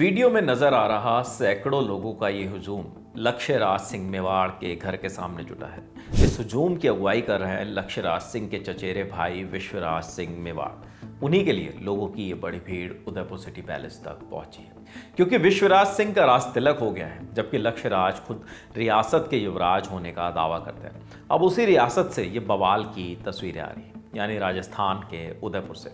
Video में नज़र आ रहा सैकड़ों लोगों का ये हुजूम लक्ष्य राज सिंह मेवाड़ के घर के सामने जुटा है। इस हुजूम की अगुवाई कर रहे हैं लक्ष्य राज सिंह के चचेरे भाई विश्वराज सिंह मेवाड़। उन्हीं के लिए लोगों की ये बड़ी भीड़ उदयपुर सिटी पैलेस तक पहुँची है। क्योंकि विश्वराज सिंह का राज तिलक हो गया है, जबकि लक्ष्य राज खुद रियासत के युवराज होने का दावा करते हैं। अब उसी रियासत से ये बवाल की तस्वीरें आ रही हैं। यानी राजस्थान के उदयपुर से,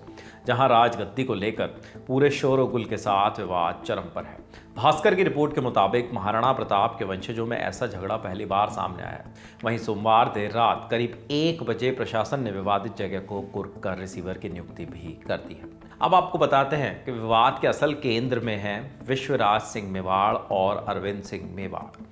जहाँ राजगद्दी को लेकर पूरे शोर गुल के साथ विवाद चरम पर है। भास्कर की रिपोर्ट के मुताबिक महाराणा प्रताप के वंशजों में ऐसा झगड़ा पहली बार सामने आया है। वहीं सोमवार देर रात करीब एक बजे प्रशासन ने विवादित जगह को कुर्क कर रिसीवर की नियुक्ति भी कर दी है। अब आपको बताते हैं कि विवाद के असल केंद्र में हैं विश्वराज सिंह मेवाड़ और अरविंद सिंह मेवाड़।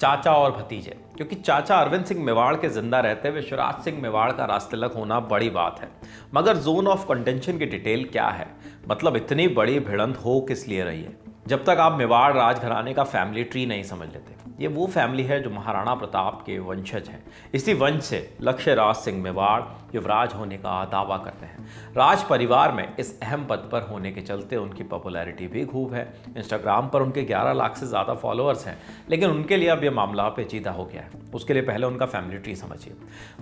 चाचा और भतीजे क्योंकि चाचा अरविंद सिंह मेवाड़ के ज़िंदा रहते हुए शिवराज सिंह मेवाड़ का रास्तिलक होना बड़ी बात है। मगर जोन ऑफ़ कंटेंशन की डिटेल क्या है? मतलब इतनी बड़ी भिड़ंत हो किस लिए रही है? जब तक आप मेवाड़ राजघराने का फैमिली ट्री नहीं समझ लेते। ये वो फैमिली है जो महाराणा प्रताप के वंशज हैं। इसी वंश से लक्ष्य राज सिंह मेवाड़ युवराज होने का दावा करते हैं। राज परिवार में इस अहम पद पर होने के चलते उनकी पॉपुलैरिटी भी खूब है। इंस्टाग्राम पर उनके 11 लाख से ज़्यादा फॉलोअर्स हैं। लेकिन उनके लिए अब यह मामला पेचीदा हो गया है। उसके लिए पहले उनका फैमिली ट्री समझिए।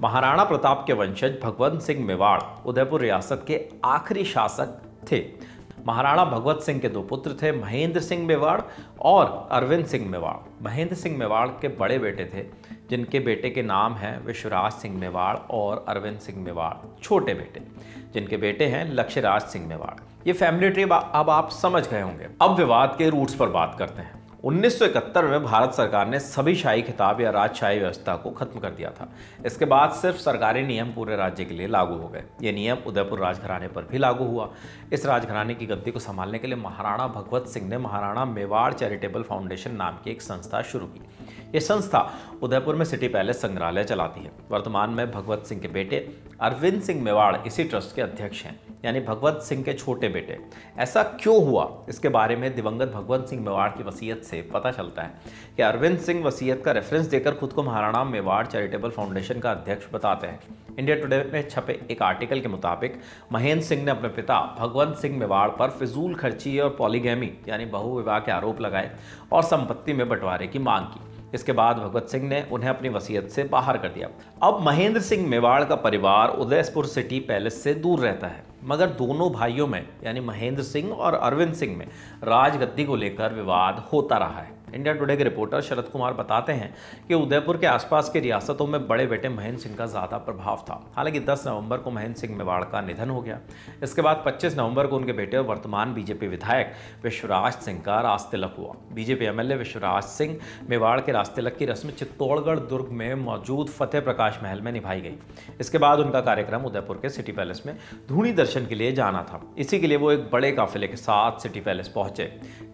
महाराणा प्रताप के वंशज भगवंत सिंह मेवाड़ उदयपुर रियासत के आखिरी शासक थे। महाराणा भगवत सिंह के दो पुत्र थे, महेंद्र सिंह मेवाड़ और अरविंद सिंह मेवाड़। महेंद्र सिंह मेवाड़ के बड़े बेटे थे, जिनके बेटे के नाम हैं विश्वराज सिंह मेवाड़ और अरविंद सिंह मेवाड़, छोटे बेटे। जिनके बेटे हैं लक्ष्यराज सिंह मेवाड़। ये फैमिली ट्री अब आप समझ गए होंगे। अब विवाद के रूट्स पर बात करते हैं। 1971 में भारत सरकार ने सभी शाही खिताब या राजशाही व्यवस्था को खत्म कर दिया था। इसके बाद सिर्फ़ सरकारी नियम पूरे राज्य के लिए लागू हो गए। ये नियम उदयपुर राजघराने पर भी लागू हुआ। इस राजघराने की गद्दी को संभालने के लिए महाराणा भगवत सिंह ने महाराणा मेवाड़ चैरिटेबल फाउंडेशन नाम की एक संस्था शुरू की। ये संस्था उदयपुर में सिटी पैलेस संग्रहालय चलाती है। वर्तमान में भगवत सिंह के बेटे अरविंद सिंह मेवाड़ इसी ट्रस्ट के अध्यक्ष हैं, यानी भगवत सिंह के छोटे बेटे। ऐसा क्यों हुआ? इसके बारे में दिवंगत भगवत सिंह मेवाड़ की वसीयत से पता चलता है कि अरविंद सिंह वसीयत का रेफरेंस देकर खुद को महाराणा मेवाड़ चैरिटेबल फाउंडेशन का अध्यक्ष बताते हैं। इंडिया टुडे में छपे एक आर्टिकल के मुताबिक, महेंद्र सिंह ने अपने पिता भगवंत सिंह मेवाड़ पर फिजूल खर्ची और पॉलीगैमी यानी बहुविवाह के आरोप लगाए और संपत्ति में बंटवारे की मांग की। इसके बाद भगवत सिंह ने उन्हें अपनी वसीयत से बाहर कर दिया। अब महेंद्र सिंह मेवाड़ का परिवार उदयपुर सिटी पैलेस से दूर रहता है। मगर दोनों भाइयों में, यानी महेंद्र सिंह और अरविंद सिंह में, राजगद्दी को लेकर विवाद होता रहा है। इंडिया टुडे के रिपोर्टर शरद कुमार बताते हैं कि उदयपुर के आसपास की रियासतों में बड़े बेटे महेंद्र सिंह का ज़्यादा प्रभाव था। हालाँकि 10 नवंबर को महेंद्र सिंह मेवाड़ का निधन हो गया। इसके बाद 25 नवंबर को उनके बेटे और वर्तमान बीजेपी विधायक विश्वराज सिंह का रास्तिलक हुआ। बीजेपी एमएलए विश्वराज सिंह मेवाड़ के रास्तिलक की रस्म चित्तौड़गढ़ दुर्ग में मौजूद फतेह प्रकाश महल में निभाई गई। इसके बाद उनका कार्यक्रम उदयपुर के सिटी पैलेस में धूणी दर्शन के लिए जाना था। इसी के लिए वो एक बड़े काफिले के साथ सिटी पैलेस पहुँचे।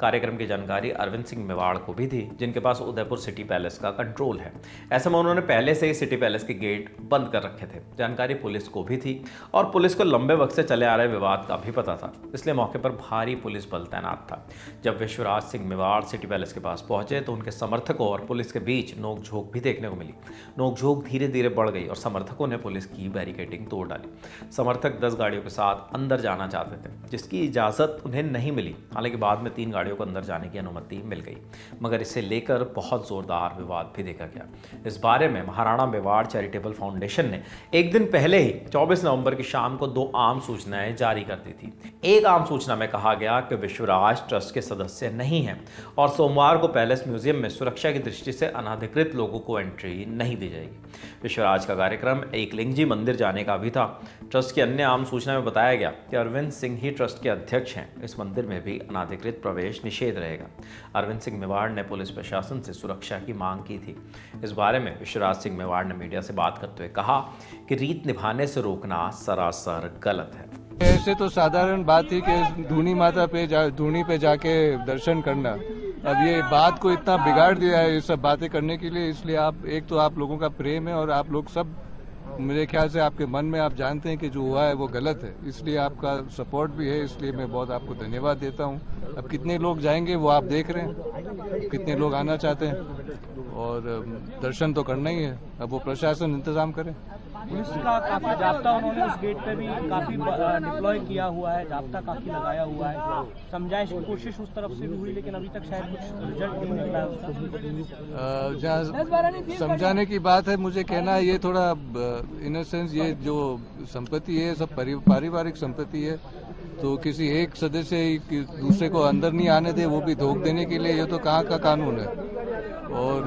कार्यक्रम की जानकारी अरविंद सिंह मेवाड़ को भी थी, जिनके पास उदयपुर सिटी पैलेस का कंट्रोल है। ऐसे में उन्होंने पहले से ही सिटी पैलेस के गेट बंद कर रखे थे। जानकारी पुलिस को भी थी और पुलिस को लंबे वक्त से चले आ रहे विवाद का भी पता था। इसलिए मौके पर भारी पुलिस बल तैनात था। जब विश्वराज सिंह मेवाड़ सिटी पैलेस के पास पहुँचे तो उनके समर्थकों और पुलिस के बीच नोकझोंक भी देखने को मिली। नोकझोंक धीरे धीरे बढ़ गई और समर्थकों ने पुलिस की बैरिकेडिंग तोड़ डाली। समर्थक दस गाड़ियों के साथ अंदर जाना चाहते थे, जिसकी इजाज़त उन्हें नहीं मिली। हालाँकि बाद में तीन गाड़ियों को अंदर जाने की अनुमति मिल गई। मगर इसे लेकर बहुत ज़ोरदार विवाद भी देखा गया। इस बारे में महाराणा मेवाड़ चैरिटेबल फाउंडेशन ने एक दिन पहले ही 24 नवंबर की शाम को दो आम सूचनाएँ जारी कर दी थी। एक आम सूचना में कहा गया कि विश्वराज ट्रस्ट के सदस्य नहीं हैं और सोमवार को पैलेस म्यूज़ियम में सुरक्षा की दृष्टि से अनाधिकृत लोगों को एंट्री नहीं दी जाएगी। विश्वराज का कार्यक्रम एक लिंगजी मंदिर जाने का भी था। ट्रस्ट की अन्य आम सूचना में बताया गया कि अरविंद सिंह ही ट्रस्ट के अध्यक्ष हैं। इस मंदिर में भी अनाधिकृत प्रवेश निषेध रहेगा। अरविंद सिंह मेवाड़ ने पुलिस प्रशासन से सुरक्षा की मांग की थी। इस बारे में विश्वराज सिंह मेवाड़ ने मीडिया से बात करते हुए कहा कि रीत निभाने से रोकना सरासर गलत है। ऐसे तो साधारण बात ही कि धूनी माता पे जा, धूनी पे जाके दर्शन करना। अब ये बात को इतना बिगाड़ दिया है, ये सब बातें करने के लिए, इसलिए आप, एक तो आप लोगों का प्रेम है और आप लोग सब मेरे ख्याल से आपके मन में आप जानते हैं कि जो हुआ है वो गलत है। इसलिए आपका सपोर्ट भी है, इसलिए मैं बहुत आपको धन्यवाद देता हूँ। अब कितने लोग जाएँगे वो आप देख रहे हैं। कितने लोग आना चाहते हैं। और दर्शन तो करना ही है। अब वो प्रशासन इंतज़ाम करे। पुलिस का काफ़ी जाब्ता उन्होंने उस गेट पे भी काफ़ी डिप्लॉय किया हुआ है जाब्ता काफ़ी लगाया हुआ है। समझाइश की कोशिश उस तरफ़ से भी हुई लेकिन अभी तक शायद कुछ रिज़ल्ट नहीं निकला है जहाँ समझाने की बात है मुझे कहना है ये थोड़ा इन सेंस ये जो संपत्ति है सब पारिवारिक संपत्ति है। तो किसी एक सदस्य दूसरे को अंदर नहीं आने दे वो भी धोख देने के लिए ये तो कहाँ का कानून है। और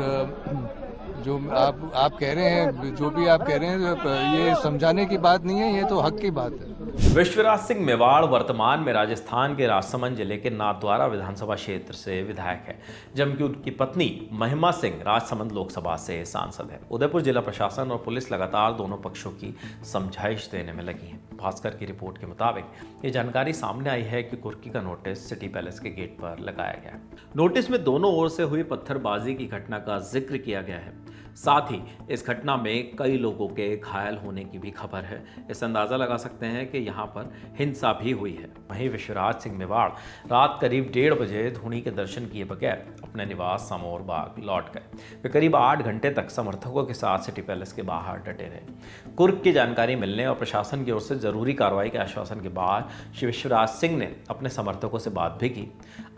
जो आप आप कह रहे हैं, जो भी आप कह रहे हैं ये समझाने की बात नहीं है, ये तो हक की बात है। विश्वराज सिंह मेवाड़ वर्तमान में राजस्थान के राजसमंद ज़िले के नाथद्वारा विधानसभा क्षेत्र से विधायक है, जबकि उनकी पत्नी महिमा सिंह राजसमंद लोकसभा से सांसद है। उदयपुर जिला प्रशासन और पुलिस लगातार दोनों पक्षों की समझाइश देने में लगी है। भास्कर की रिपोर्ट के मुताबिक, ये जानकारी सामने आई है कि कुर्की का नोटिस सिटी पैलेस के गेट पर लगाया गया नोटिस में दोनों ओर से हुई पत्थरबाजी की घटना का ज़िक्र किया गया है। साथ ही इस घटना में कई लोगों के घायल होने की भी खबर है। इस अंदाज़ा लगा सकते हैं कि यहाँ पर हिंसा भी हुई है। वहीं विश्वराज सिंह मेवाड़ रात करीब डेढ़ बजे धोनी के दर्शन किए बगैर अपने निवास समोर बाग लौट गए। वे करीब आठ घंटे तक समर्थकों के साथ सिटी पैलेस के बाहर डटे रहे। कुर्क की जानकारी मिलने और प्रशासन की ओर से ज़रूरी कार्रवाई के आश्वासन के बाद श्री विश्वराज सिंह ने अपने समर्थकों से बात भी की।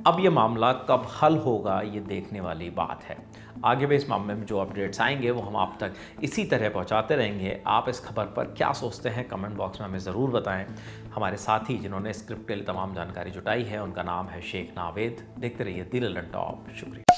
अब ये मामला कब हल होगा, ये देखने वाली बात है। आगे भी इस मामले में जो अपडेट्स आएँगे, वो हम आप तक इसी तरह पहुंचाते रहेंगे। आप इस खबर पर क्या सोचते हैं, कमेंट बॉक्स में हमें ज़रूर बताएँ। हमारे साथी जिन्होंने स्क्रिप्ट के लिए तमाम जानकारी जुटाई है, उनका नाम है शेख नावेद। देखते रहिए दिल टॉप शुक्रिया।